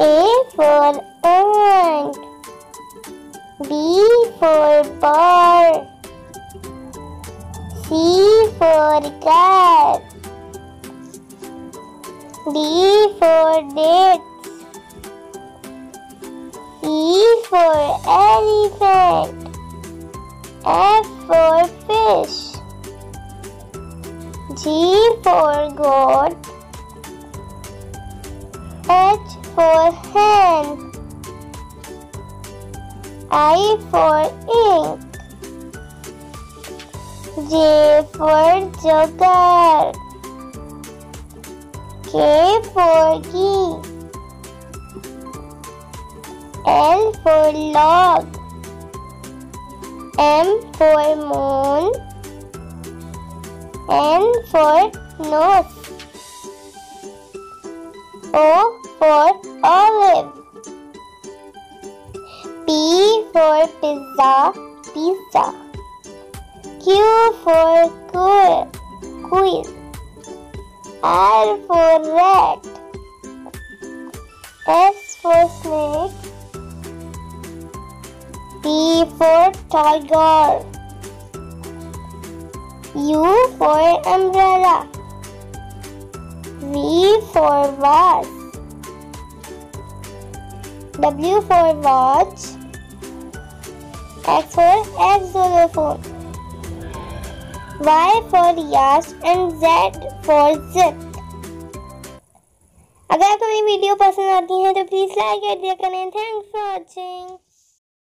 A for ant. B for bar. C for cat. D for dates. E for elephant. F for fish. G for goat. H for hen. I for ink. J for joker. K for key. L for log. M for moon. N for nose. O for olive. P for pizza, pizza. Q for quill, quill. R for rat. S for snake. T for tiger. U for umbrella. V for vase. W for watch. X for xylophone. Y for yes and Z for zip. अगर आपको मेरी video पसंद आती है तो please like कर दिया करें थैंक्स फॉर वॉचिंग